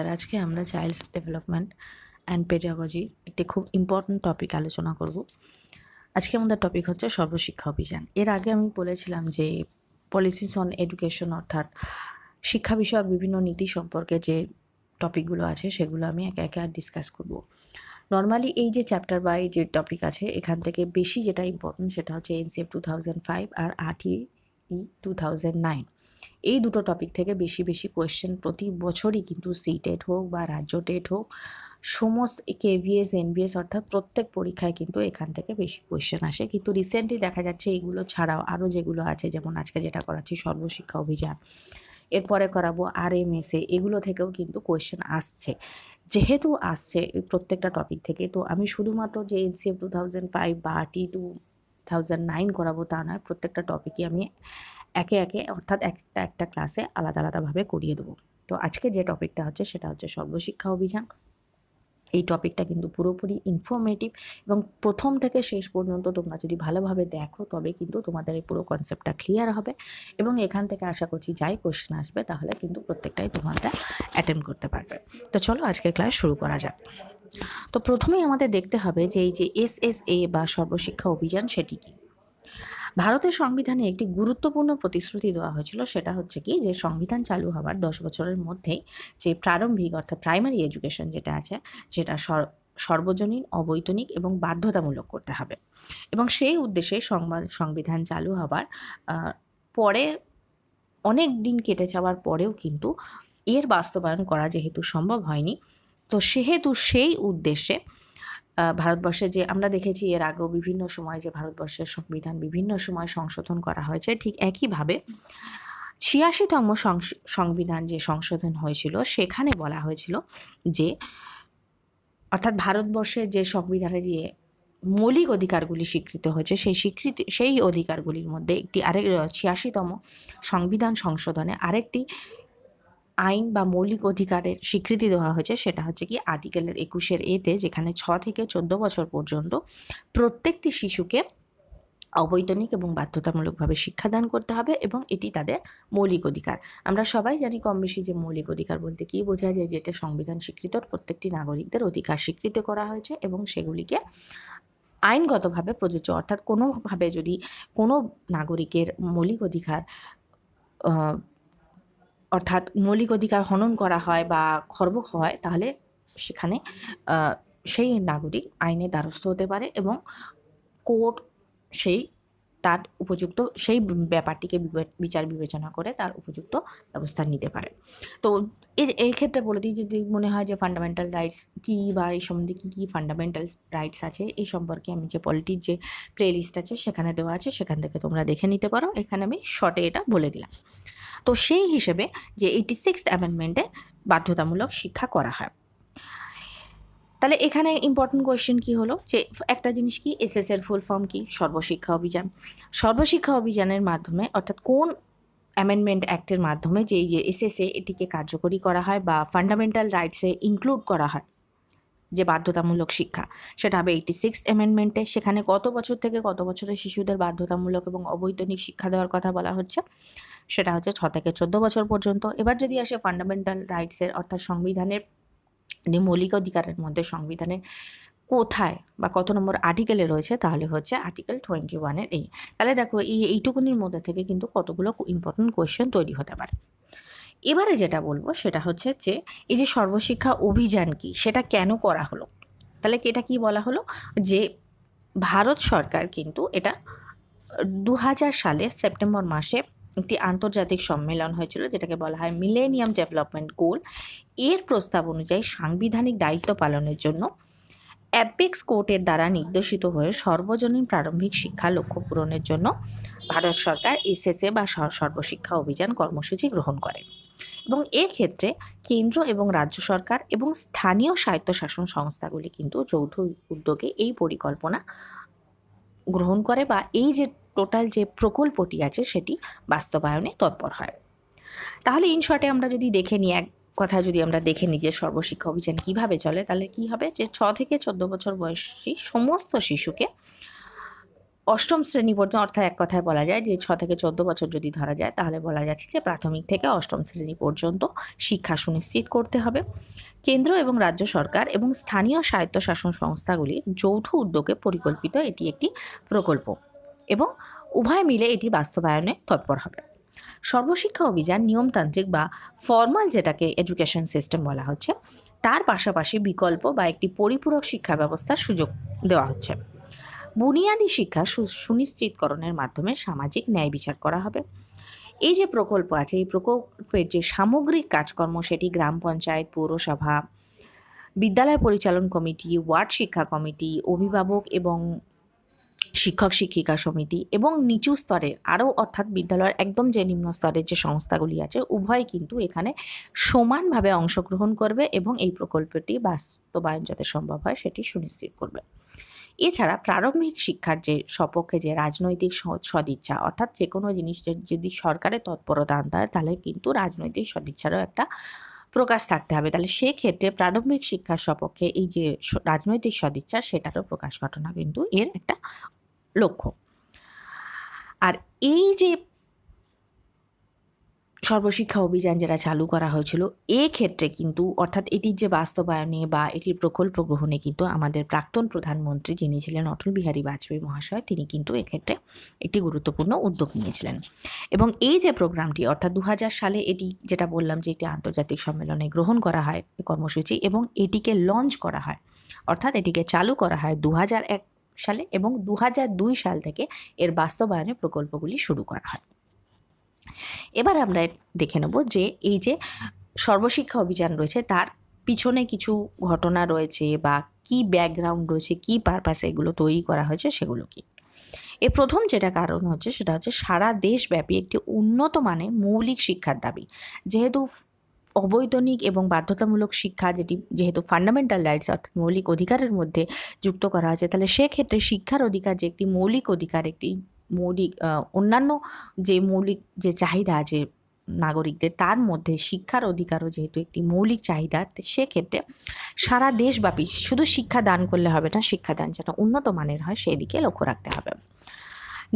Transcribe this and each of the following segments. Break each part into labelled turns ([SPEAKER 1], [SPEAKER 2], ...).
[SPEAKER 1] আর আজকে আমরা child development and pedagogy একটি খুব ইম্পর্ট্যান্ট টপিক আলোচনা করব। আজকে আমাদের টপিক হচ্ছে সর্বশিক্ষা অভিযান। এর আগে আমি বলেছিলাম যে পলিসিস অন এডুকেশন অর্থাৎ শিক্ষা বিষয়ক বিভিন্ন নীতি সম্পর্কে যে টপিকগুলো আছে, সেগুলো আমি একে একে আর ডিসকাস করব। নর্মালি এই যে চ্যাপ্টার বা এই যে টপিক আছে, এখান থেকে বেশি যেটা ইম্পর্টেন্ট সেটা হচ্ছে এনসিএফ টু থাউজেন্ড ফাইভ আর RT E two thousand nine এই দুটো টপিক থেকে বেশি বেশি কোয়েশ্চেন প্রতি বছরই কিন্তু সি টেট হোক বা রাজ্য টেট হোক, সমস্ত কেভিএস এনবিএস অর্থাৎ প্রত্যেক পরীক্ষায় কিন্তু এখান থেকে বেশি কোয়েশ্চেন আসে। কিন্তু রিসেন্টলি দেখা যাচ্ছে এইগুলো ছাড়াও আরও যেগুলো আছে, যেমন আজকে যেটা করাচ্ছি, সর্বশিক্ষা অভিযান। এরপরে করাবো আর এম এস এ, এগুলো থেকেও কিন্তু কোয়েশ্চেন আসছে। যেহেতু আসছে প্রত্যেকটা টপিক থেকে, তো আমি শুধুমাত্র যে এনসিএফ টু থাউজেন্ড ফাইভ বা টি টু থাউজেন্ড নাইন করাবো তা নয়, প্রত্যেকটা টপিকই আমি একে একে অর্থাৎ একটা একটা ক্লাসে আলাদা আলাদাভাবে করিয়ে দেবো। তো আজকে যে টপিকটা হচ্ছে সেটা হচ্ছে সর্বশিক্ষা অভিযান। এই টপিকটা কিন্তু পুরোপুরি ইনফরমেটিভ এবং প্রথম থেকে শেষ পর্যন্ত তোমরা যদি ভালোভাবে দেখো, তবে কিন্তু তোমাদের এই পুরো কনসেপ্টটা ক্লিয়ার হবে এবং এখান থেকে আশা করছি যাই কোশ্চেন আসবে, তাহলে কিন্তু প্রত্যেকটাই তোমরা অ্যাটেম্প করতে পারবে। তো চলো আজকের ক্লাস শুরু করা যাক। তো প্রথমেই আমাদের দেখতে হবে যে এই যে এস এস এ বা সর্বশিক্ষা অভিযান সেটি কী? ভারতের সংবিধানে একটি গুরুত্বপূর্ণ প্রতিশ্রুতি দেওয়া হয়েছিল, সেটা হচ্ছে কি যে সংবিধান চালু হওয়ার দশ বছরের মধ্যেই যে প্রারম্ভিক অর্থাৎ প্রাইমারি এডুকেশন যেটা আছে যেটা সর্বজনীন, অবৈতনিক এবং বাধ্যতামূলক করতে হবে। এবং সেই উদ্দেশ্যে সংবাদ, সংবিধান চালু হবার পরে অনেক দিন কেটে যাওয়ার পরেও কিন্তু এর বাস্তবায়ন করা যেহেতু সম্ভব হয়নি, তো সেহেতু সেই উদ্দেশ্যে ভারতবর্ষে যে আমরা দেখেছি এর আগেও বিভিন্ন সময় যে ভারতবর্ষের সংবিধান বিভিন্ন সময় সংশোধন করা হয়েছে, ঠিক একইভাবে ছিয়াশিতম সংবিধান যে সংশোধন হয়েছিল, সেখানে বলা হয়েছিল যে অর্থাৎ ভারতবর্ষের যে সংবিধানে যে মৌলিক অধিকারগুলি স্বীকৃত হয়েছে, সেই স্বীকৃতি, সেই অধিকারগুলির মধ্যে একটি আরেক, ছিয়াশিতম সংবিধান সংশোধনে আরেকটি আইন বা মৌলিক অধিকারের স্বীকৃতি দেওয়া হয়েছে, সেটা হচ্ছে কি আর্টিকেলের একুশের এতে, যেখানে ছ থেকে চোদ্দ বছর পর্যন্ত প্রত্যেকটি শিশুকে অবৈতনিক এবং বাধ্যতামূলকভাবে শিক্ষাদান করতে হবে এবং এটি তাদের মৌলিক অধিকার। আমরা সবাই জানি কম বেশি যে মৌলিক অধিকার বলতে কী বোঝা যায় যেটা সংবিধান স্বীকৃত, প্রত্যেকটি নাগরিকদের অধিকার স্বীকৃত করা হয়েছে এবং সেগুলিকে আইনগতভাবে প্রযোজ্য। অর্থাৎ কোনোভাবে যদি কোনো নাগরিকের মৌলিক অধিকার অর্থাৎ মৌলিক অধিকার হনন করা হয় বা খর্ব হয়, তাহলে সেখানে সেই নাগরিক আইনে দ্বারস্থ হতে পারে এবং কোর্ট সেই তার উপযুক্ত, সেই ব্যাপারটিকে বিচার বিবেচনা করে তার উপযুক্ত ব্যবস্থা নিতে পারে। তো এই ক্ষেত্রে বলে দিই যদি মনে হয় যে ফান্ডামেন্টাল রাইটস কী বা এই সম্বন্ধে কী কী ফান্ডামেন্টাল রাইটস আছে, এই সম্পর্কে আমি যে পলিটির যে প্লে লিস্ট আছে সেখানে দেওয়া আছে, সেখান থেকে তোমরা দেখে নিতে পারো। এখানে আমি শর্টে এটা বলে দিলাম। তো সেই হিসেবে যে এইটি সিক্স অ্যামেন্ডমেন্টে বাধ্যতামূলক শিক্ষা করা হয়। তাহলে এখানে ইম্পর্টেন্ট কোয়েশ্চেন কী হলো? যে একটা জিনিস কি? এসএস এর ফুল ফর্ম কি? সর্বশিক্ষা অভিযান। সর্বশিক্ষা অভিযানের মাধ্যমে, অর্থাৎ কোন অ্যামেন্ডমেন্ট অ্যাক্টের মাধ্যমে যে যে এসএসএ এটিকে কার্যকরী করা হয় বা ফান্ডামেন্টাল রাইটসে ইনক্লুড করা হয়, যে বাধ্যতামূলক শিক্ষা, সেটা হবে এইটি সিক্স অ্যামেন্ডমেন্টে সেখানে কত বছর থেকে কত বছরের শিশুদের বাধ্যতামূলক এবং অবৈতনিক শিক্ষা দেওয়ার কথা বলা হচ্ছে? সেটা হচ্ছে ছ থেকে চোদ্দ বছর পর্যন্ত। এবার যদি আসে ফান্ডামেন্টাল রাইটসের অর্থাৎ সংবিধানের, যে মৌলিক অধিকারের মধ্যে সংবিধানের কোথায় বা কত নম্বর আর্টিকেলে রয়েছে, তাহলে হচ্ছে আর্টিকেল টোয়েন্টি ওয়ানের এই। তাহলে দেখো, এই এইটুকুনির মধ্যে থেকে কিন্তু কতগুলো ইম্পর্টেন্ট কোয়েশ্চেন তৈরি হতে পারে। এবারে যেটা বলব, সেটা হচ্ছে যে, এই যে সর্বশিক্ষা অভিযান কি, সেটা কেন করা হলো? তাহলে এটা কি বলা হলো? যে ভারত সরকার কিন্তু এটা দু হাজার সালে সেপ্টেম্বর মাসে একটি আন্তর্জাতিক সম্মেলন হয়েছিল, যেটাকে বলা হয় মিলেনিয়াম ডেভেলপমেন্ট গোল এর প্রস্তাব অনুযায়ী সাংবিধানিক দায়িত্ব পালনের জন্য অ্যাপেক্স কোর্টের দ্বারা নির্দেশিত হয়ে সর্বজনীন প্রারম্ভিক শিক্ষা লক্ষ্য পূরণের জন্য ভারত সরকার এসএসএ বা সর্বশিক্ষা অভিযান কর্মসূচি গ্রহণ করে। এবং এক্ষেত্রে কেন্দ্র এবং রাজ্য সরকার এবং স্থানীয় স্বায়ত্তশাসন সংস্থাগুলি কিন্তু যৌথ উদ্যোগে এই পরিকল্পনা গ্রহণ করে বা এই যে টোটাল যে প্রকল্পটি আছে সেটি বাস্তবায়নে তৎপর হয়। তাহলে ইন শর্টে আমরা যদি দেখে নিই, এক কথা যদি আমরা দেখে নিই যে সর্বশিক্ষা অভিযান কীভাবে চলে, তাহলে কি হবে যে ছ থেকে চোদ্দ বছর বয়সী সমস্ত শিশুকে অষ্টম শ্রেণি পর্যন্ত, অর্থাৎ এক কথায় বলা যায় যে ছ থেকে চোদ্দ বছর যদি ধরা যায়, তাহলে বলা যাচ্ছে যে প্রাথমিক থেকে অষ্টম শ্রেণি পর্যন্ত শিক্ষা সুনিশ্চিত করতে হবে। কেন্দ্র এবং রাজ্য সরকার এবং স্থানীয় স্বায়ত্তশাসন সংস্থাগুলির যৌথ উদ্যোগে পরিকল্পিত এটি একটি প্রকল্প। এবং উভয় মিলে এটি বাস্তবায়নে তৎপর হবে। সর্বশিক্ষা অভিযান নিয়মতান্ত্রিক বা ফর্মাল যেটাকে এডুকেশন সিস্টেম বলা হচ্ছে, তার পাশাপাশি বিকল্প বা একটি পরিপূরক শিক্ষা ব্যবস্থার সুযোগ দেওয়া হচ্ছে। বুনিয়াদী শিক্ষা সুনিশ্চিতকরণের মাধ্যমে সামাজিক ন্যায় বিচার করা হবে। এই যে প্রকল্প আছে, এই প্রকল্পের যে সামগ্রিক কাজকর্ম সেটি গ্রাম পঞ্চায়েত, পৌরসভা, বিদ্যালয় পরিচালন কমিটি, ওয়ার্ড শিক্ষা কমিটি, অভিভাবক এবং শিক্ষক, শিক্ষিকা সমিতি এবং নিচু স্তরের আরও অর্থাৎ বিদ্যালয়ের একদম যে নিম্ন স্তরের যে সংস্থাগুলি আছে, উভয় কিন্তু এখানে সমানভাবে অংশগ্রহণ করবে এবং এই প্রকল্পটি বাস্তবায়ন যাতে সম্ভব হয় সেটি সুনিশ্চিত করবে। এছাড়া প্রারম্ভিক শিক্ষার যে সপক্ষে যে রাজনৈতিক সদিচ্ছা অর্থাৎ যে কোনো জিনিস যদি সরকারের তৎপরতা আনতে হয়, তাহলে কিন্তু রাজনৈতিক সদিচ্ছারও একটা প্রকাশ থাকতে হবে। তাহলে সেক্ষেত্রে প্রারম্ভিক শিক্ষার সপক্ষে এই যে রাজনৈতিক সদিচ্ছা, সেটারও প্রকাশ ঘটনা কিন্তু এর একটা লক্ষ্য। আর এই যে সর্বশিক্ষা অভিযান যেটা চালু করা হয়েছিল ক্ষেত্রে কিন্তু, অর্থাৎ এটির যে বাস্তবায়নে বা এটির প্রকল্প গ্রহণে কিন্তু আমাদের প্রাক্তন প্রধানমন্ত্রী যিনি ছিলেন অটল বিহারী বাজপেয়ী মহাশয়, তিনি কিন্তু এক্ষেত্রে একটি গুরুত্বপূর্ণ উদ্যোগ নিয়েছিলেন। এবং এই যে প্রোগ্রামটি, অর্থাৎ দু হাজার সালে এটি যেটা বললাম যে একটি আন্তর্জাতিক সম্মেলনে গ্রহণ করা হয় কর্মসূচি এবং এটিকে লঞ্চ করা হয়, অর্থাৎ এটিকে চালু করা হয় দু সালে এবং দু হাজার দুই সাল থেকে এর বাস্তবায়নে প্রকল্পগুলি শুরু করা হয়। এবার আমরা দেখে নেব যে এই যে সর্বশিক্ষা অভিযান রয়েছে, তার পিছনে কিছু ঘটনা রয়েছে বা কি ব্যাকগ্রাউন্ড রয়েছে, কি পারপাসে এগুলো তৈরি করা হয়েছে সেগুলো কি? এর প্রথম যেটা কারণ হচ্ছে সেটা হচ্ছে সারা দেশব্যাপী একটি উন্নত মানের মৌলিক শিক্ষার দাবি। যেহেতু অবৈতনিক এবং বাধ্যতামূলক শিক্ষা যেটি যেহেতু ফান্ডামেন্টাল রাইটস অর্থাৎ মৌলিক অধিকারের মধ্যে যুক্ত করা হয়েছে, তাহলে সেক্ষেত্রে শিক্ষার অধিকার যে একটি মৌলিক অধিকার, একটি মৌলিক অন্যান্য যে মৌলিক যে চাহিদা আছে নাগরিকদের, তার মধ্যে শিক্ষার অধিকারও যেহেতু একটি মৌলিক চাহিদা সেক্ষেত্রে সারা দেশব্যাপী শুধু শিক্ষা দান করলে হবে না শিক্ষাদান যেন উন্নত মানের হয় সেই দিকে লক্ষ্য রাখতে হবে।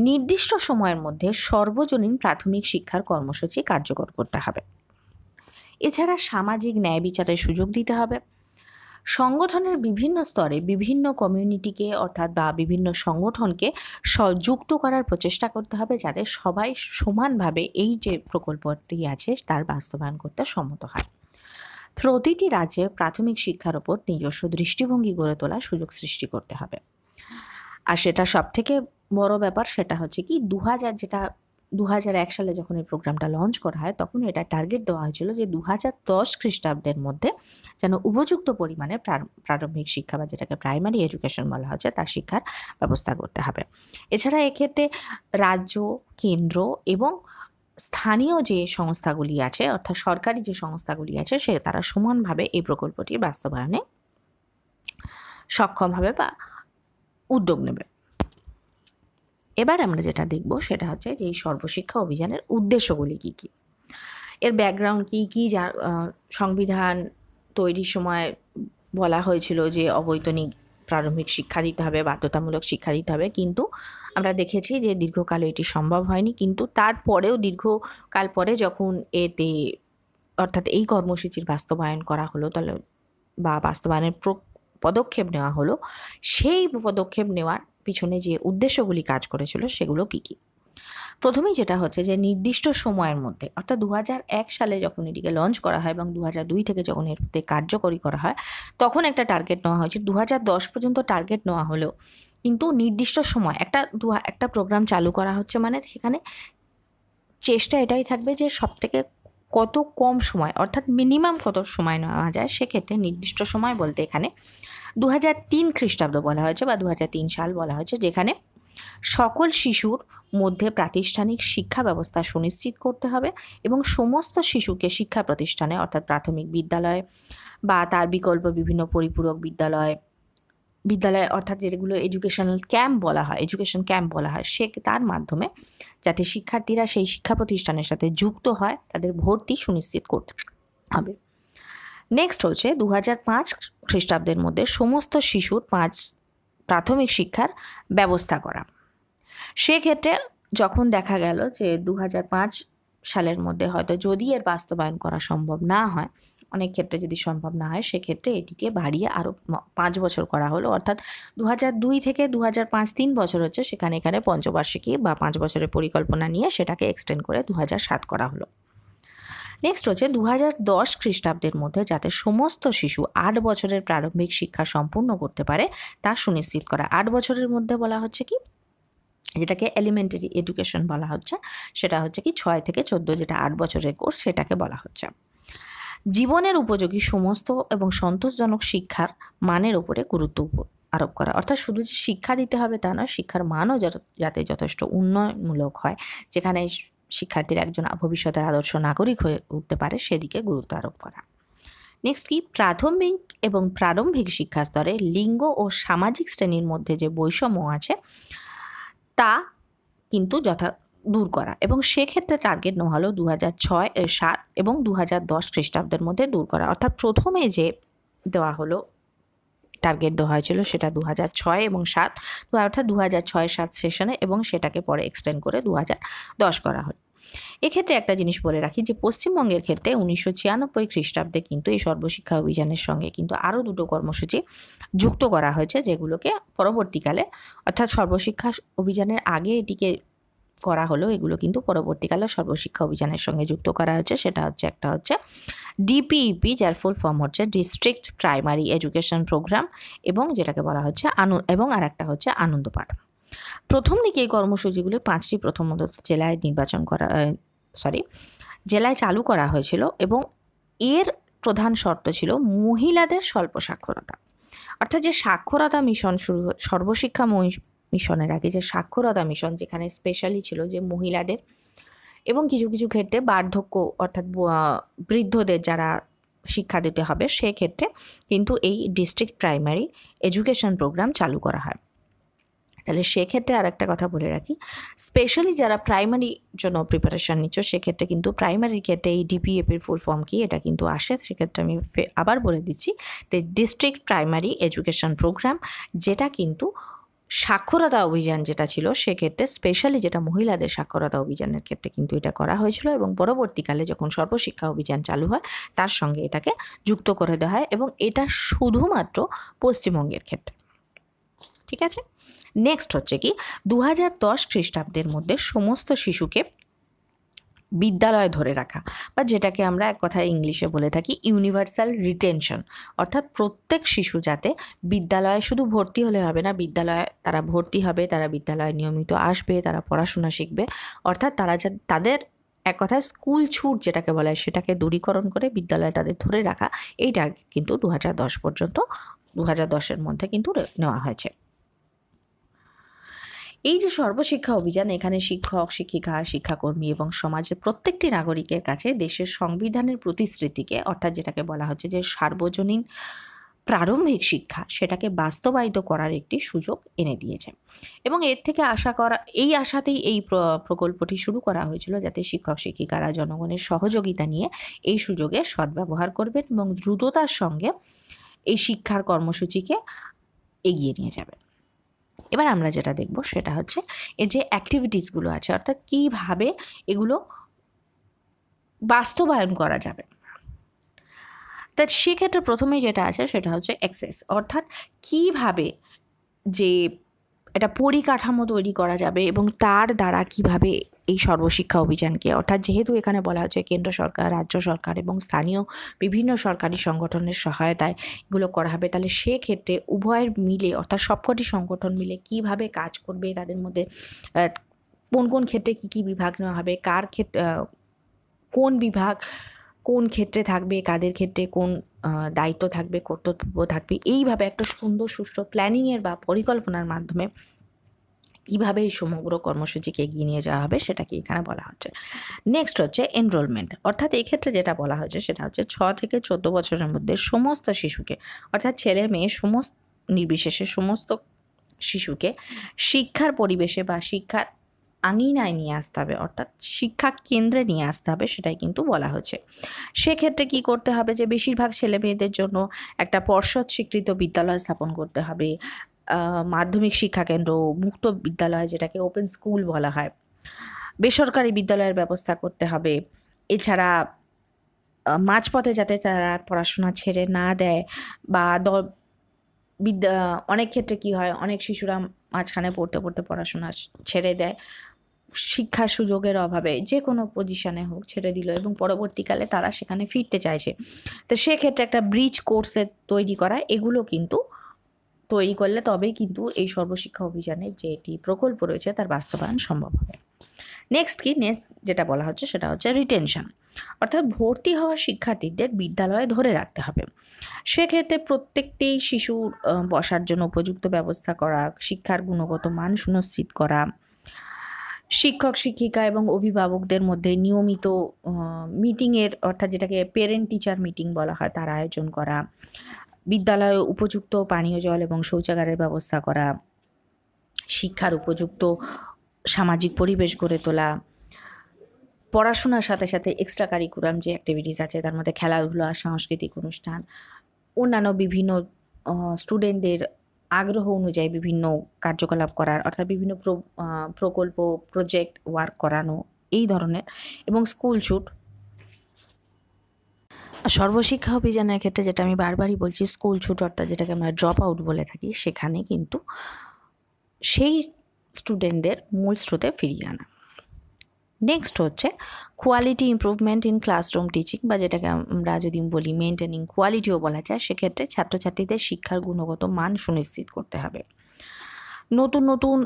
[SPEAKER 1] নির্দিষ্ট সময়ের মধ্যে সর্বজনীন প্রাথমিক শিক্ষার কর্মসূচি কার্যকর করতে হবে। এছাড়া সামাজিক ন্যায় বিচারের সুযোগ দিতে হবে। সংগঠনের বিভিন্ন স্তরে বিভিন্ন কমিউনিটিকে অর্থাৎ বা বিভিন্ন সংগঠনকে যুক্ত করার প্রচেষ্টা করতে হবে যাতে সবাই সমানভাবে এই যে প্রকল্পটি আছে তার বাস্তবায়ন করতে সম্মত হয়। প্রতিটি রাজ্যে প্রাথমিক শিক্ষার ওপর নিজস্ব দৃষ্টিভঙ্গি গড়ে তোলার সুযোগ সৃষ্টি করতে হবে। আর সেটা সবথেকে বড় ব্যাপার সেটা হচ্ছে কি দু হাজার যেটা দু সালে যখন এই প্রোগ্রামটা লঞ্চ করা হয়, তখন এটা টার্গেট দেওয়া হয়েছিল যে দু হাজার দশ খ্রিস্টাব্দের মধ্যে যেন উপযুক্ত পরিমাণে প্রারম্ভিক শিক্ষা বা যেটাকে প্রাইমারি এডুকেশন বলা হচ্ছে, তার শিক্ষার ব্যবস্থা করতে হবে। এছাড়া এক্ষেত্রে রাজ্য, কেন্দ্র এবং স্থানীয় যে সংস্থাগুলি আছে, অর্থাৎ সরকারি যে সংস্থাগুলি আছে, সে তারা সমানভাবে এই প্রকল্পটি বাস্তবায়নে সক্ষম হবে বা উদ্যোগ নেবে। এবার আমরা যেটা দেখব সেটা হচ্ছে যে এই সর্বশিক্ষা অভিযানের উদ্দেশ্যগুলি কী কী? এর ব্যাকগ্রাউন্ড কী কী? যা সংবিধান তৈরির সময় বলা হয়েছিল যে অবৈতনিক প্রারম্ভিক শিক্ষা দিতে হবে, বাধ্যতামূলক শিক্ষা দিতে হবে। কিন্তু আমরা দেখেছি যে দীর্ঘকালে এটি সম্ভব হয়নি। কিন্তু তারপরেও দীর্ঘকাল পরে যখন এতে, অর্থাৎ এই কর্মসূচির বাস্তবায়ন করা হলো, তাহলে বা বাস্তবায়নের পদক্ষেপ নেওয়া হলো, সেই পদক্ষেপ নেওয়ার পিছনে যে উদ্দেশ্যগুলি কাজ করেছিল সেগুলো কী কী? প্রথমেই যেটা হচ্ছে যে নির্দিষ্ট সময়ের মধ্যে, অর্থাৎ দু সালে যখন এটিকে লঞ্চ করা হয় এবং দু দুই থেকে যখন এতে কার্যকরী করা হয়, তখন একটা টার্গেট নেওয়া হয়েছে। দু পর্যন্ত টার্গেট নেওয়া হলেও কিন্তু নির্দিষ্ট সময়, একটা দু একটা প্রোগ্রাম চালু করা হচ্ছে মানে সেখানে চেষ্টা এটাই থাকবে যে সব থেকে কত কম সময়, অর্থাৎ মিনিমাম কত সময় নেওয়া যায় সেক্ষেত্রে নির্দিষ্ট সময় বলতে এখানে দু তিন খ্রিস্টাব্দ বলা হয়েছে বা দু হাজার তিন সাল বলা হয়েছে, যেখানে সকল শিশুর মধ্যে প্রাতিষ্ঠানিক শিক্ষা ব্যবস্থা সুনিশ্চিত করতে হবে এবং সমস্ত শিশুকে শিক্ষা প্রতিষ্ঠানে, অর্থাৎ প্রাথমিক বিদ্যালয় বা তার বিকল্প বিভিন্ন পরিপূরক বিদ্যালয় বিদ্যালয় অর্থাৎ যেগুলো এডুকেশনাল ক্যাম্প বলা হয় এডুকেশন ক্যাম্প বলা হয়, সে তার মাধ্যমে যাতে শিক্ষার্থীরা সেই শিক্ষা প্রতিষ্ঠানের সাথে যুক্ত হয়, তাদের ভর্তি সুনিশ্চিত করতে হবে। নেক্সট হচ্ছে দু হাজার পাঁচ খ্রিস্টাব্দের মধ্যে সমস্ত শিশুর পাঁচ প্রাথমিক শিক্ষার ব্যবস্থা করা। সেক্ষেত্রে যখন দেখা গেল যে দু সালের মধ্যে হয়তো যদি এর বাস্তবায়ন করা সম্ভব না হয়, অনেক ক্ষেত্রে যদি সম্ভব না হয়, সেক্ষেত্রে এটিকে বাড়িয়ে আরও পাঁচ বছর করা হলো। অর্থাৎ দু দুই থেকে দু পাঁচ তিন বছর হচ্ছে সেখানে এখানে পঞ্চবার্ষিকী বা পাঁচ বছরের পরিকল্পনা নিয়ে সেটাকে এক্সটেন্ড করে দু সাত করা হলো। নেক্সট হচ্ছে দু দশ খ্রিস্টাব্দের মধ্যে যাতে সমস্ত শিশু আট বছরের প্রারম্ভিক শিক্ষা সম্পূর্ণ করতে পারে, তা সুনিশ্চিত করা। আট বছরের মধ্যে বলা হচ্ছে কি? যেটাকে এলিমেন্টারি এডুকেশন বলা হচ্ছে, সেটা হচ্ছে কি ছয় থেকে চোদ্দ যেটা আট বছরের কোর্স সেটাকে বলা হচ্ছে। জীবনের উপযোগী সমস্ত এবং সন্তোষজনক শিক্ষার মানের উপরে গুরুত্ব আরোপ করা। অর্থাৎ শুধু যে শিক্ষা দিতে হবে তা নয়, শিক্ষার মানও যাতে যথেষ্ট উন্নয়নমূলক হয়। যেখানে শিক্ষার্থীরা একজন ভবিষ্যতের আদর্শ নাগরিক হয়ে উঠতে পারে সেদিকে গুরুত্ব আরোপ করা। নেক্সট কি, প্রাথমিক এবং প্রারম্ভিক শিক্ষা স্তরে লিঙ্গ ও সামাজিক শ্রেণির মধ্যে যে বৈষম্য আছে, তা কিন্তু যথা দূর করা এবং সেক্ষেত্রে টার্গেট নেওয়া হলো দু হাজার ছয়, সাত এবং দু হাজার দশ খ্রিস্টাব্দের মধ্যে দূর করা। অর্থাৎ প্রথমে যে দেওয়া হলো টার্গেট দেওয়া হয়েছিল সেটা দু ছয় এবং সাত অর্থাৎ দু হাজার ছয় সাত সেশনে এবং সেটাকে পরে এক্সটেন্ড করে দু দশ করা হয়। এক্ষেত্রে একটা জিনিস বলে রাখি যে পশ্চিমবঙ্গের ক্ষেত্রে উনিশশো ছিয়ানব্বই খ্রিস্টাব্দে কিন্তু এই সর্বশিক্ষা অভিযানের সঙ্গে কিন্তু আরও দুটো কর্মসূচি যুক্ত করা হয়েছে যেগুলোকে পরবর্তীকালে অর্থাৎ সর্বশিক্ষা অভিযানের আগে এটিকে করা হলো, এগুলো কিন্তু পরবর্তীকালে সর্বশিক্ষা অভিযানের সঙ্গে যুক্ত করা হয়েছে। সেটা হচ্ছে একটা হচ্ছে ডিপিইপি, যার ফুল ফর্ম হচ্ছে ডিস্ট্রিক্ট প্রাইমারি এডুকেশন প্রোগ্রাম এবং যেটাকে বলা হচ্ছে আনন্দ এবং আর একটা হচ্ছে আনন্দপাঠ প্রথম দিকে এই কর্মসূচিগুলো পাঁচটি প্রথমত জেলায় নির্বাচন করা সরি জেলায় চালু করা হয়েছিল এবং এর প্রধান শর্ত ছিল মহিলাদের স্বল্প সাক্ষরতা। অর্থাৎ যে সাক্ষরতা মিশন শুরু, সর্বশিক্ষা মিশনের আগে, যে সাক্ষরতা মিশন যেখানে স্পেশালি ছিল যে মহিলাদের এবং কিছু কিছু ক্ষেত্রে বার্ধক্য অর্থাৎ বৃদ্ধদের যারা শিক্ষা দিতে হবে, সেক্ষেত্রে কিন্তু এই ডিস্ট্রিক্ট প্রাইমারি এডুকেশন প্রোগ্রাম চালু করা হয়। তাহলে সেক্ষেত্রে আর একটা কথা বলে রাখি স্পেশালি যারা প্রাইমারি জন্য প্রিপারেশান নিচ্ছ, সেক্ষেত্রে কিন্তু প্রাইমারির ক্ষেত্রে এই ডিপিএপির ফুল ফর্ম কি, এটা কিন্তু আসে। সেক্ষেত্রে আমি আবার বলে দিচ্ছি যে ডিস্ট্রিক্ট প্রাইমারি এডুকেশন প্রোগ্রাম যেটা কিন্তু সাক্ষরতা অভিযান যেটা ছিল সেক্ষেত্রে স্পেশালি যেটা মহিলাদের সাক্ষরতা অভিযানের ক্ষেত্রে কিন্তু এটা করা হয়েছিল এবং পরবর্তীকালে যখন সর্বশিক্ষা অভিযান চালু হয়, তার সঙ্গে এটাকে যুক্ত করে দেওয়া হয় এবং এটা শুধুমাত্র পশ্চিমবঙ্গের ক্ষেত্রে। ঠিক আছে? নেক্সট হচ্ছে কি দু হাজার দশ খ্রিস্টাব্দের মধ্যে সমস্ত শিশুকে বিদ্যালয়ে ধরে রাখা বা যেটাকে আমরা এক কথায় ইংলিশে বলে থাকি ইউনিভার্সাল রিটেনশন অর্থাৎ প্রত্যেক শিশু যাতে বিদ্যালয়ে শুধু ভর্তি হলে হবে না, বিদ্যালয়ে তারা ভর্তি হবে, তারা বিদ্যালয়ে নিয়মিত আসবে, তারা পড়াশোনা শিখবে, অর্থাৎ তারা যা, তাদের এক কথায় স্কুল ছুট যেটাকে বলা হয় সেটাকে দূরীকরণ করে বিদ্যালয়ে তাদের ধরে রাখা এই টার্গেট কিন্তু দু হাজার দশ পর্যন্ত দু হাজার দশের মধ্যে কিন্তু নেওয়া হয়েছে। এই যে সর্বশিক্ষা অভিযান, এখানে শিক্ষক, শিক্ষিকা, শিক্ষাকর্মী এবং সমাজের প্রত্যেকটি নাগরিকের কাছে দেশের সংবিধানের প্রতিশ্রুতিকে, অর্থাৎ যেটাকে বলা হচ্ছে যে সার্বজনীন প্রারম্ভিক শিক্ষা, সেটাকে বাস্তবায়িত করার একটি সুযোগ এনে দিয়েছে। এবং এর থেকে আশা করা, এই আশাতেই এই প্রকল্পটি শুরু করা হয়েছিল যাতে শিক্ষক, শিক্ষিকারা জনগণের সহযোগিতা নিয়ে এই সুযোগে সদ্ব্যবহার করবেন এবং দ্রুততার সঙ্গে এই শিক্ষার কর্মসূচিকে এগিয়ে নিয়ে যাবেন। এবার আমরা যেটা দেখব সেটা হচ্ছে এর যে অ্যাক্টিভিটিসগুলো আছে, অর্থাৎ কীভাবে এগুলো বাস্তবায়ন করা যাবে। তা সেক্ষেত্রে প্রথমেই যেটা আছে সেটা হচ্ছে অ্যাক্সেস অর্থাৎ কীভাবে যে একটা পরিকাঠামো তৈরি করা যাবে এবং তার দ্বারা কীভাবে এই সর্বশিক্ষা অভিযানকে, অর্থাৎ যেহেতু এখানে বলা হচ্ছে কেন্দ্র সরকার, রাজ্য সরকার এবং স্থানীয় বিভিন্ন সরকারি সংগঠনের সহায়তায় এগুলো করা হবে, তাহলে সেক্ষেত্রে উভয়ের মিলে, অর্থাৎ সবকটি সংগঠন মিলে কীভাবে কাজ করবে, তাদের মধ্যে কোন কোন ক্ষেত্রে কী কী বিভাগ নেওয়া হবে, কার ক্ষেত্রে কোন বিভাগ কোন ক্ষেত্রে থাকবে, কাদের ক্ষেত্রে কোন দায়িত্ব থাকবে, কর্তব্য থাকবে, এইভাবে একটা সুন্দর সুষ্ঠু প্ল্যানিংয়ের বা পরিকল্পনার মাধ্যমে কীভাবে এই সমগ্র কর্মসূচিকে এগিয়ে নিয়ে যাওয়া হবে সেটাকে এখানে বলা হচ্ছে। নেক্সট হচ্ছে এনরোলমেন্ট অর্থাৎ এই ক্ষেত্রে যেটা বলা হয়েছে সেটা হচ্ছে ছ থেকে চোদ্দ বছরের মধ্যে সমস্ত শিশুকে, অর্থাৎ ছেলে মেয়ে সমস্ত নির্বিশেষে সমস্ত শিশুকে শিক্ষার পরিবেশে বা শিক্ষার আঙিনায় নিয়ে আসতে হবে, অর্থাৎ শিক্ষা কেন্দ্রে নিয়ে আসতে হবে সেটাই কিন্তু বলা হচ্ছে সেক্ষেত্রে কি করতে হবে যে বেশিরভাগ ছেলে মেয়েদের জন্য একটা পর্ষদ স্বীকৃত বিদ্যালয় স্থাপন করতে হবে মাধ্যমিক শিক্ষাকেন্দ্র মুক্ত বিদ্যালয় যেটাকে ওপেন স্কুল বলা হয়। বেসরকারি বিদ্যালয়ের ব্যবস্থা করতে হবে। এছাড়া মাঝপথে যাতে তারা পড়াশোনা ছেড়ে না দেয় বা দ, বিদ্যা, অনেক ক্ষেত্রে কি হয়, অনেক শিশুরা মাঝখানে পড়তে পড়তে পড়াশোনা ছেড়ে দেয়। শিক্ষার সুযোগের অভাবে যে কোনো পজিশানে হোক ছেড়ে দিল এবং পরবর্তীকালে তারা সেখানে ফিরতে চাইছে। তো সেক্ষেত্রে একটা ব্রিজ কোর্সের তৈরি করা, এগুলো কিন্তু তৈরি করলে তবেই কিন্তু এই সর্বশিক্ষা অভিযানের যে প্রকল্প রয়েছে তার বাস্তবায়ন সম্ভব হবে। নেক্সট কি? নেক্সট যেটা বলা হচ্ছে সেটা হচ্ছে রিটেনশন অর্থাৎ ভর্তি হওয়া শিক্ষার্থীদের বিদ্যালয়ে ধরে রাখতে হবে। সেক্ষেত্রে প্রত্যেকটি শিশুর বসার জন্য উপযুক্ত ব্যবস্থা করা, শিক্ষার গুণগত মান সুনিশ্চিত করা শিক্ষক, শিক্ষিকা এবং অভিভাবকদের মধ্যে নিয়মিত মিটিংয়ের অর্থাৎ যেটাকে পেরেন্ট টিচার মিটিং বলা হয়, তার আয়োজন করা, বিদ্যালয়ে উপযুক্ত পানীয় জল এবং শৌচাগারের ব্যবস্থা করা, শিক্ষার উপযুক্ত সামাজিক পরিবেশ গড়ে তোলা, পড়াশোনার সাথে সাথে এক্সট্রা কারিকুলাম যে অ্যাক্টিভিটিস আছে, তার মধ্যে খেলাধুলা, সাংস্কৃতিক অনুষ্ঠান, অন্যান্য বিভিন্ন স্টুডেন্টদের আগ্রহ অনুযায়ী বিভিন্ন কার্যকলাপ করার অর্থাৎ বিভিন্ন প্রকল্প প্রজেক্ট ওয়ার্ক করানো, এই ধরনের এবং স্কুল ছুট সর্বশিক্ষা অভিযানের ক্ষেত্রে যেটা আমি বারবারই বলছি স্কুল ছুট অর্থাৎ যেটাকে আমরা ড্রপ আউট বলে থাকি, সেখানে কিন্তু সেই স্টুডেন্টদের মূল স্রোতে ফিরিয়ে আনা। নেক্সট হচ্ছে quality improvement in classroom teaching বা যেটাকে আমরা যদি বলি মেনটেনিং কোয়ালিটিও বলা যায়, সেক্ষেত্রে ছাত্রছাত্রীদের শিক্ষার গুণগত মান সুনিশ্চিত করতে হবে। নতুন নতুন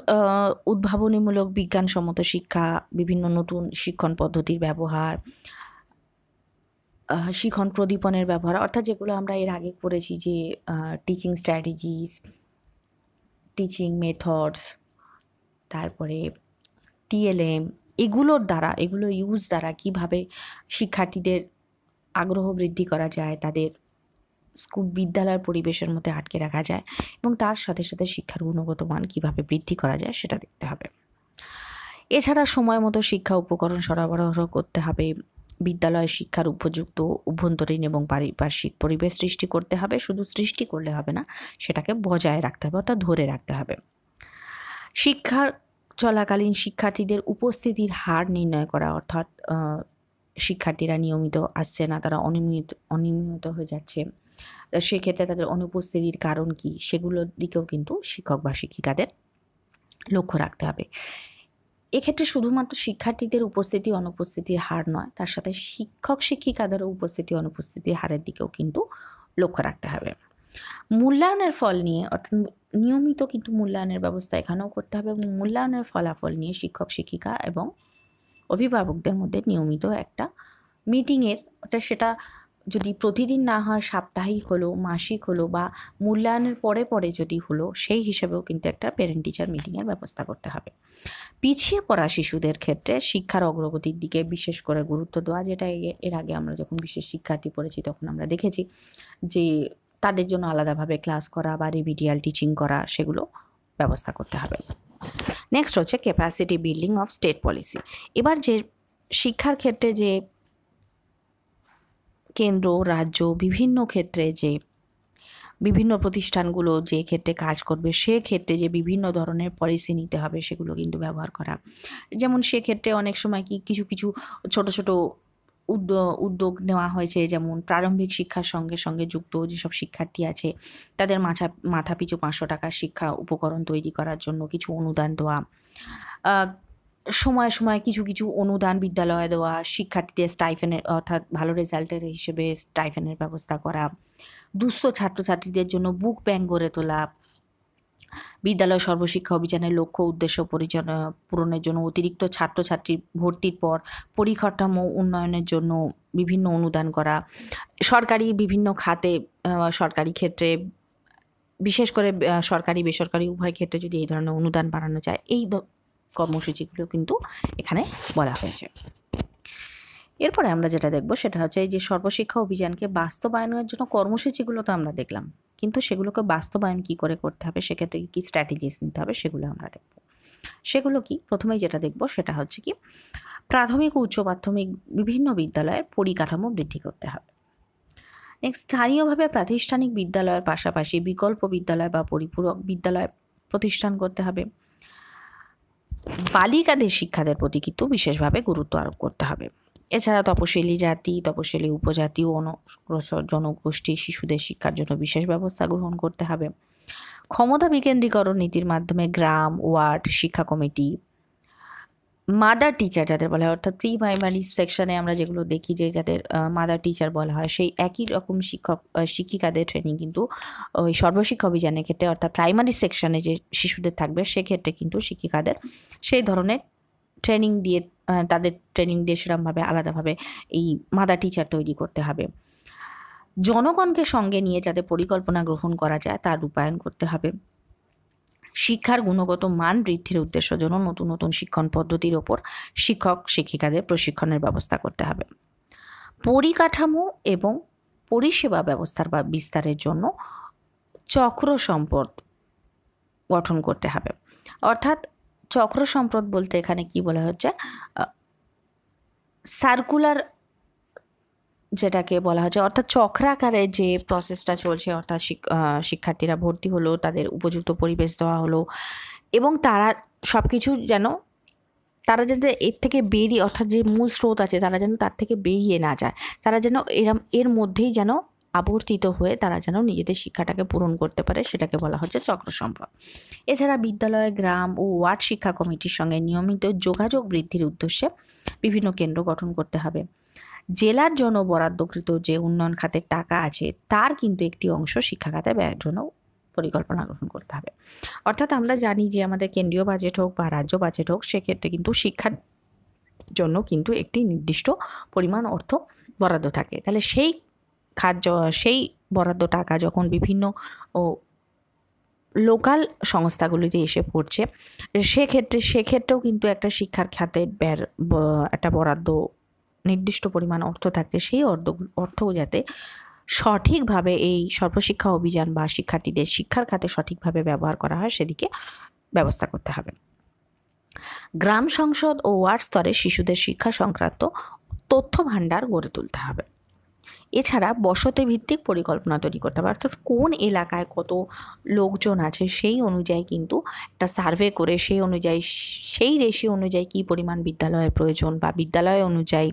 [SPEAKER 1] উদ্ভাবনীমূলক বিজ্ঞানসম্মত শিক্ষা, বিভিন্ন নতুন শিক্ষণ পদ্ধতির ব্যবহার শিখন প্রদীপনের ব্যবহার, অর্থাৎ যেগুলো আমরা এর আগে করেছি যে টিচিং স্ট্র্যাটেজিস টিচিং মেথডস তারপরে টিএলএম এগুলোর দ্বারা, এগুলো ইউজ দ্বারা কীভাবে শিক্ষার্থীদের আগ্রহ বৃদ্ধি করা যায়, তাদের স্কুল বিদ্যালয়ের পরিবেশের মধ্যে আটকে রাখা যায় এবং তার সাথে সাথে শিক্ষার গুণগত মান কীভাবে বৃদ্ধি করা যায় সেটা দেখতে হবে। এছাড়া সময় মতো শিক্ষা উপকরণ সরবরাহ করতে হবে, বিদ্যালয়ে শিক্ষার উপযুক্ত অভ্যন্তরীণ এবং পারিপার্শ্বিক পরিবেশ সৃষ্টি করতে হবে, শুধু সৃষ্টি করলে হবে না, সেটাকে বজায় রাখতে হবে অর্থাৎ ধরে রাখতে হবে। শিক্ষার চলাকালীন শিক্ষার্থীদের উপস্থিতির হার নির্ণয় করা, অর্থাৎ শিক্ষার্থীরা নিয়মিত আসছে না, তারা অনিয়মিত অনিয়মিত হয়ে যাচ্ছে। সেক্ষেত্রে তাদের অনুপস্থিতির কারণ কি? সেগুলোর দিকেও কিন্তু শিক্ষক বা শিক্ষিকাদের লক্ষ্য রাখতে হবে। এক্ষেত্রে শুধুমাত্র শিক্ষার্থীদের উপস্থিতি, অনুপস্থিতির হার নয়, তার সাথে শিক্ষক, শিক্ষিকাদেরও উপস্থিতি, অনুপস্থিতির হারের দিকেও কিন্তু লক্ষ্য রাখতে হবে। মূল্যায়নের ফল নিয়ে, অর্থাৎ নিয়মিত কিন্তু মূল্যায়নের ব্যবস্থা এখানেও করতে হবে এবং মূল্যায়নের ফলাফল নিয়ে শিক্ষক, শিক্ষিকা এবং অভিভাবকদের মধ্যে নিয়মিত একটা মিটিংয়ের অর্থাৎ সেটা যদি প্রতিদিন না হয়, সাপ্তাহিক হলো, মাসিক হলো বা মূল্যায়নের পরে পরে যদি হলো, সেই হিসেবেও কিন্তু একটা প্যারেন্ট টিচার মিটিংয়ের ব্যবস্থা করতে হবে। পিছিয়ে পড়া শিশুদের ক্ষেত্রে শিক্ষার অগ্রগতির দিকে বিশেষ করে গুরুত্ব দেওয়া, যেটা এর আগে আমরা যখন বিশেষ শিক্ষার্থী পড়েছি তখন আমরা দেখেছি যে তাদের জন্য আলাদাভাবে ক্লাস করা বা রিমিডিয়াল টিচিং করা সেগুলো ব্যবস্থা করতে হবে। নেক্সট হচ্ছে capacity building of state policy এবার যে শিক্ষার ক্ষেত্রে যে কেন্দ্র, রাজ্য, বিভিন্ন ক্ষেত্রে যে বিভিন্ন প্রতিষ্ঠানগুলো যে ক্ষেত্রে কাজ করবে সেক্ষেত্রে যে বিভিন্ন ধরনের পলিসি নিতে হবে সেগুলো কিন্তু ব্যবহার করা। যেমন সেক্ষেত্রে অনেক সময় কি কিছু কিছু ছোট ছোট উদ্যোগ নেওয়া হয়েছে, যেমন প্রারম্ভিক শিক্ষার সঙ্গে সঙ্গে যুক্ত যেসব শিক্ষার্থী আছে, তাদের মাথা মাথা পিছু পাঁচশো টাকার শিক্ষা উপকরণ তৈরি করার জন্য কিছু অনুদান দেওয়া সময় সময় কিছু কিছু অনুদান বিদ্যালয়ে দেওয়া, শিক্ষার্থীদের স্টাইফেনের, অর্থাৎ ভালো রেজাল্টের হিসেবে স্টাইফেনের ব্যবস্থা করা, দুস্থ ছাত্রছাত্রীদের জন্য বুক ব্যাংক গড়ে তোলা বিদ্যালয় সর্বশিক্ষা অভিযানের লক্ষ্য, উদ্দেশ্য পরিচালনা পূরণের জন্য অতিরিক্ত ছাত্রছাত্রী ভর্তির পর পরিকাঠামো উন্নয়নের জন্য বিভিন্ন অনুদান করা। সরকারি বিভিন্ন খাতে সরকারি ক্ষেত্রে, বিশেষ করে সরকারি, বেসরকারি, উভয় ক্ষেত্রে যদি এই ধরনের অনুদান বাড়ানো যায়, এই কর্মসূচিগুলো কিন্তু এখানে বলা হয়েছে। এরপরে আমরা যেটা দেখব সেটা হচ্ছে এই যে সর্বশিক্ষা অভিযানকে বাস্তবায়নের জন্য কর্মসূচিগুলো তো আমরা দেখলাম। কিন্তু সেগুলোকে বাস্তবায়ন কি করে করতে হবে, সেক্ষেত্রে কী স্ট্র্যাটেজিস নিতে হবে সেগুলো আমরা দেখব। সেগুলো কি? প্রথমেই যেটা দেখব সেটা হচ্ছে কি, প্রাথমিক ও উচ্চ প্রাথমিক বিভিন্ন বিদ্যালয়ের পরিকাঠামো বৃদ্ধি করতে হবে। নেক্সট স্থানীয়ভাবে প্রাতিষ্ঠানিক বিদ্যালয়ের পাশাপাশি বিকল্প বিদ্যালয় বা পরিপূরক বিদ্যালয় প্রতিষ্ঠান করতে হবে। বালিকাদের শিক্ষাদের প্রতি কিন্তু বিশেষভাবে গুরুত্ব আরোপ করতে হবে। এছাড়া তপশিলি জাতি, তপশিলি উপজাতি ও অনগ্রসর জনগোষ্ঠী শিশুদের শিক্ষার জন্য বিশেষ ব্যবস্থা গ্রহণ করতে হবে। ক্ষমতা বিকেন্দ্রীকরণ নীতির মাধ্যমে গ্রাম, ওয়ার্ড, শিক্ষা কমিটি, মাদার টিচার যাদের বলা হয়, অর্থাৎ প্রি প্রাইমারি সেকশনে আমরা যেগুলো দেখি যে যাদের মাদার টিচার বলা হয়, সেই একই রকম শিক্ষক শিক্ষিকাদের ট্রেনিং কিন্তু, ওই সর্বশিক্ষা অভিযানের ক্ষেত্রে, অর্থাৎ প্রাইমারি সেকশনে যে শিশুদের থাকবে, সেক্ষেত্রে কিন্তু শিক্ষিকাদের সেই ধরনের ট্রেনিং দিয়ে তাদের ট্রেনিং দিয়ে সেরকমভাবে আলাদাভাবে এই মাদার টিচার তৈরি করতে হবে। জনগণকে সঙ্গে নিয়ে যাতে পরিকল্পনা গ্রহণ করা যায়, তার রূপায়ণ করতে হবে। শিক্ষার গুণগত মান বৃদ্ধির উদ্দেশ্য জন্য নতুন নতুন শিক্ষণ পদ্ধতির ওপর শিক্ষক, শিক্ষিকাদের প্রশিক্ষণের ব্যবস্থা করতে হবে। পরিকাঠামো এবং পরিষেবা ব্যবস্থার বা বিস্তারের জন্য চক্র সম্পদ গঠন করতে হবে। অর্থাৎ চক্র সম্পদ বলতে এখানে কি বলা হচ্ছে? সার্কুলার যেটাকে বলা হচ্ছে, অর্থাৎ চক্রাকারে যে প্রসেসটা চলছে, অর্থাৎ শিক্ষার্থীরা ভর্তি হলো, তাদের উপযুক্ত পরিবেশ দেওয়া হলো এবং তারা সব কিছু যেন, তারা যাতে এর থেকে বেরিয়ে, অর্থাৎ যে মূল স্রোত আছে, তারা যেন তার থেকে বেরিয়ে না যায়। তারা যেন এরম, এর মধ্যেই যেন আবর্তিত হয়ে তারা যেন নিজেদের শিক্ষাটাকে পূরণ করতে পারে, সেটাকে বলা হচ্ছে চক্র সম্পদ এছাড়া বিদ্যালয়, গ্রাম ও ওয়ার্ড শিক্ষা কমিটির সঙ্গে নিয়মিত যোগাযোগ বৃদ্ধির উদ্দেশ্যে বিভিন্ন কেন্দ্র গঠন করতে হবে। জেলার জন্য বরাদ্দকৃত যে উন্নয়ন খাতের টাকা আছে, তার কিন্তু একটি অংশ শিক্ষা খাতে ব্যয়ের জন্য পরিকল্পনা গ্রহণ করতে হবে। অর্থাৎ আমরা জানি যে আমাদের কেন্দ্রীয় বাজেট হোক বা রাজ্য বাজেট হোক, সেক্ষেত্রে কিন্তু শিক্ষার জন্য কিন্তু একটি নির্দিষ্ট পরিমাণ অর্থ বরাদ্দ থাকে। তাহলে সেই খাত সেই বরাদ্দ টাকা যখন বিভিন্ন, ও, লোকাল সংস্থাগুলিতে এসে পড়ছে, সেক্ষেত্রে, সেক্ষেত্রেও কিন্তু একটা শিক্ষার খাতের ব্যয় একটা বরাদ্দ, নির্দিষ্ট পরিমাণ অর্থ থাকতে সেই অর্থ অর্থও যাতে সঠিকভাবে এই সর্বশিক্ষা অভিযান বা শিক্ষার্থীদের শিক্ষার খাতে সঠিকভাবে ব্যবহার করা হয়, সেদিকে ব্যবস্থা করতে হবে। গ্রাম সংসদ ও ওয়ার্ড স্তরে শিশুদের শিক্ষা সংক্রান্ত তথ্য ভাণ্ডার গড়ে তুলতে হবে। এছাড়া বসতি ভিত্তিক পরিকল্পনা তৈরি করতে হবে। অর্থাৎ কোন এলাকায় কত লোকজন আছে সেই অনুযায়ী কিন্তু একটা সার্ভে করে সেই অনুযায়ী সেই রেশি অনুযায়ী কী পরিমাণ বিদ্যালয়ের প্রয়োজন বা বিদ্যালয় অনুযায়ী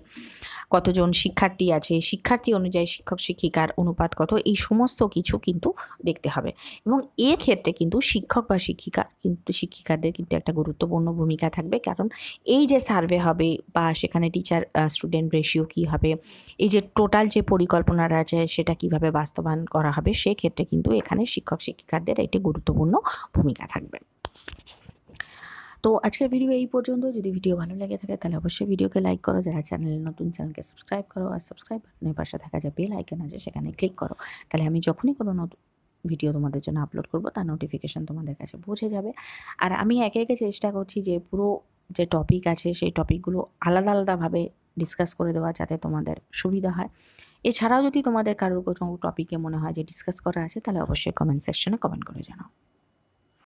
[SPEAKER 1] কতজন শিক্ষার্থী আছে, শিক্ষার্থী অনুযায়ী শিক্ষক শিক্ষিকার অনুপাত কত, এই সমস্ত কিছু কিন্তু দেখতে হবে। এবং এর ক্ষেত্রে কিন্তু শিক্ষক বা শিক্ষিকা কিন্তু শিক্ষিকাদের কিন্তু একটা গুরুত্বপূর্ণ ভূমিকা থাকবে। কারণ এই যে সার্ভে হবে বা সেখানে টিচার স্টুডেন্ট রেশিও কী হবে, এই যে টোটাল যে পরিকল্পনাটা আছে সেটা কীভাবে বাস্তবায়ন করা হবে, সেক্ষেত্রে কিন্তু এখানে শিক্ষক শিক্ষিকাদের একটি গুরুত্বপূর্ণ ভূমিকা থাকবে। তো আজকের ভিডিও এই পর্যন্ত। যদি ভিডিও ভালো লেগে থাকে, তাহলে অবশ্যই ভিডিওকে লাইক করো। যারা চ্যানেলে নতুন, চ্যানেলকে সাবস্ক্রাইব করো আর সাবস্ক্রাইব বাটনের পাশে থাকা যে বেল আইকন আছে, সেখানে ক্লিক করো। তাহলে আমি যখনই কোনো নতুন ভিডিও তোমাদের জন্য আপলোড করব, তার নোটিফিকেশান তোমাদের কাছে পৌঁছে যাবে। আর আমি একে একে চেষ্টা করছি যে পুরো যে টপিক আছে, সেই টপিকগুলো আলাদা আলাদাভাবে ডিসকাস করে দেওয়া যাতে তোমাদের সুবিধা হয়। এছাড়াও যদি তোমাদের কারোর কোনো টপিকে মনে হয় যে ডিসকাস করা আছে, তাহলে অবশ্যই কমেন্ট সেকশনে কমেন্ট করে জানাও।